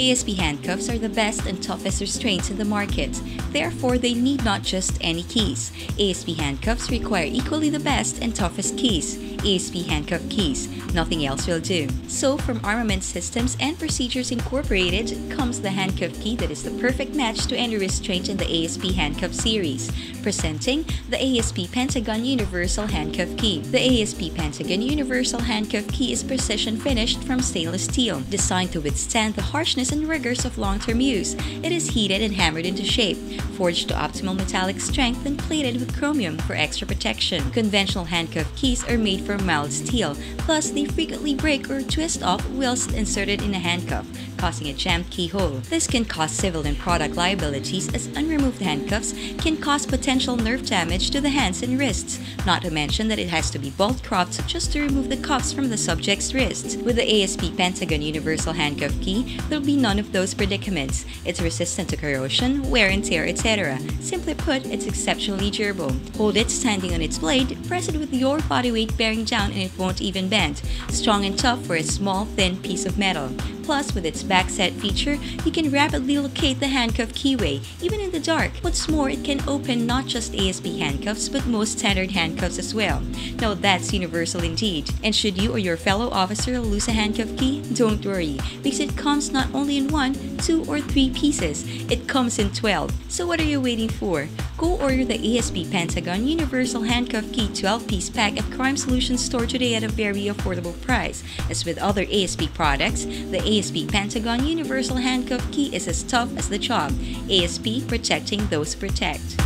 ASP handcuffs are the best and toughest restraints in the market. Therefore, they need not just any keys. ASP handcuffs require equally the best and toughest keys. ASP handcuff keys. Nothing else will do. So, from Armament Systems and Procedures Incorporated comes the handcuff key that is the perfect match to any restraint in the ASP handcuff series. Presenting the ASP Pentagon Universal Handcuff Key. The ASP Pentagon Universal Handcuff Key is precision finished from stainless steel, designed to withstand the harshness and rigors of long-term use. It is heated and hammered into shape, forged to optimal metallic strength and plated with chromium for extra protection. Conventional handcuff keys are made from mild steel, plus they frequently break or twist off whilst inserted in a handcuff, causing a jammed keyhole. This can cause civil and product liabilities as unremoved handcuffs can cause potential nerve damage to the hands and wrists, not to mention that it has to be bolt cropped just to remove the cuffs from the subject's wrists. With the ASP Pentagon Universal Handcuff Key, there'll be none of those predicaments. It's resistant to corrosion, wear and tear, etc. Simply put, it's exceptionally durable. Hold it standing on its blade, press it with your body weight bearing down and it won't even bend. Strong and tough for a small, thin piece of metal. Plus, with its backset feature, you can rapidly locate the handcuff keyway, even in the dark. What's more, it can open not just ASP handcuffs, but most standard handcuffs as well. Now that's universal indeed. And should you or your fellow officer lose a handcuff key, don't worry, because it comes not only in one, two, or three pieces, it comes in 12. So what are you waiting for? Go order the ASP Pentagon Universal Handcuff Key 12-piece pack at Crime Solutions store today at a very affordable price. As with other ASP products, the ASP Pentagon Universal Handcuff Key is as tough as the job. ASP protecting those protect.